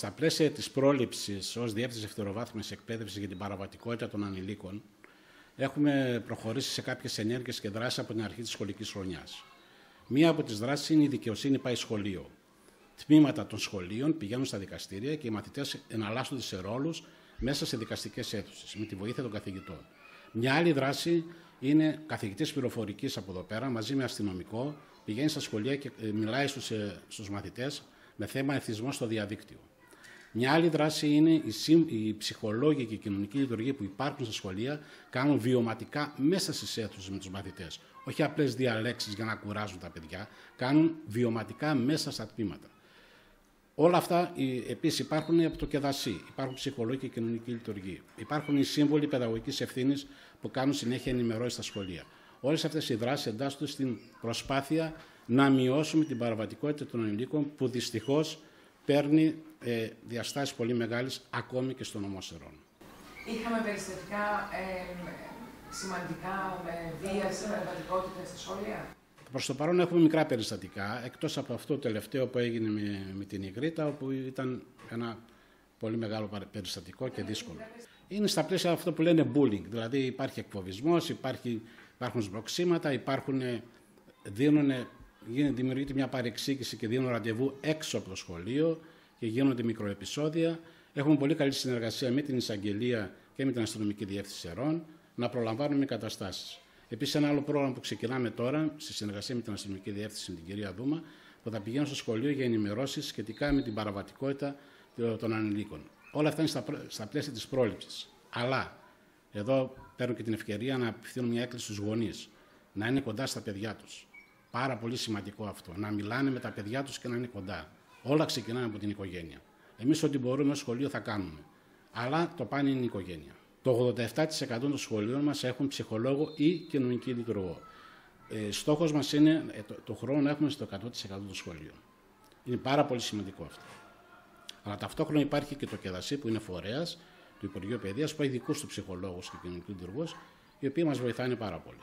Στα πλαίσια της πρόληψης ως Διεύθυνση Δευτεροβάθμια Εκπαίδευσης για την παραβατικότητα των ανηλίκων, έχουμε προχωρήσει σε κάποιες ενέργειες και δράσεις από την αρχή της σχολικής χρονιάς. Μία από τις δράσεις είναι η δικαιοσύνη πάει σχολείο. Τμήματα των σχολείων πηγαίνουν στα δικαστήρια και οι μαθητές εναλλάσσονται σε ρόλους μέσα σε δικαστικές αίθουσες με τη βοήθεια των καθηγητών. Μια άλλη δράση είναι καθηγητής πληροφορικής από εδώ πέρα μαζί με αστυνομικό, πηγαίνει στα σχολεία και ε, μιλάει στους ε, μαθητές με θέμα εθισμός στο διαδίκτυο. Μια άλλη δράση είναι οι, οι ψυχολόγοι και η κοινωνική λειτουργία που υπάρχουν στα σχολεία κάνουν βιωματικά μέσα στις αίθουσες με τους μαθητές. Όχι απλές διαλέξεις για να κουράζουν τα παιδιά, κάνουν βιωματικά μέσα στα τμήματα. Όλα αυτά επίσης υπάρχουν από το ΚΕΔΑΣΥ. Υπάρχουν ψυχολόγοι και κοινωνική λειτουργία. Υπάρχουν οι σύμβολοι παιδαγωγικής ευθύνης που κάνουν συνέχεια ενημερώσεις στα σχολεία. Όλες αυτές οι δράσεις εντάσσονται στην προσπάθεια να μειώσουμε την παραβατικότητα των ενηλίκων που δυστυχώς παίρνει ε, διαστάσεις πολύ μεγάλες ακόμη και στον νομό Σερών. Είχαμε περιστατικά ε, σημαντικά με βία και παραβατικότητα στα σχολεία; Προς το παρόν έχουμε μικρά περιστατικά, εκτός από αυτό το τελευταίο που έγινε με, με την Ιγρήτα, όπου ήταν ένα πολύ μεγάλο περιστατικό και δύσκολο. Είναι στα πλαίσια αυτό που λένε bullying, δηλαδή υπάρχει εκφοβισμός, υπάρχει, υπάρχουν σμπροξήματα, υπάρχουν, δίνουν, δημιουργείται μια παρεξήγηση και δίνουν ραντεβού έξω από το σχολείο και γίνονται μικροεπισόδια. Έχουμε πολύ καλή συνεργασία με την εισαγγελία και με την αστυνομική διεύθυνση Ερών να προλαμβάνουμε καταστάσεις. Επίσης, ένα άλλο πρόγραμμα που ξεκινάμε τώρα, στη συνεργασία με την αστυνομική διεύθυνση, την κυρία Δούμα, που θα πηγαίνουν στο σχολείο για ενημερώσεις σχετικά με την παραβατικότητα των ανηλίκων. Όλα αυτά είναι στα πλαίσια της πρόληψης. Αλλά εδώ παίρνω και την ευκαιρία να απευθύνω μια έκκληση στους γονείς να είναι κοντά στα παιδιά τους. Πάρα πολύ σημαντικό αυτό. Να μιλάνε με τα παιδιά τους και να είναι κοντά. Όλα ξεκινάνε από την οικογένεια. Εμείς ό,τι μπορούμε στο σχολείο θα κάνουμε. Αλλά το πάνε είναι η οικογένεια. Το 87% των σχολείων μας έχουν ψυχολόγο ή κοινωνική λειτουργό. Ε, Στόχος μας είναι ε, το, το, χρόνο να έχουμε στο 100% των σχολείων. Είναι πάρα πολύ σημαντικό αυτό. Αλλά ταυτόχρονα υπάρχει και το ΚΕΔΑΣΥ που είναι φορέας του Υπουργείου Παιδείας που έχει δικούς του ψυχολόγους και κοινωνικούς λειτουργούς, οι οποίοι μας βοηθάνε πάρα πολύ.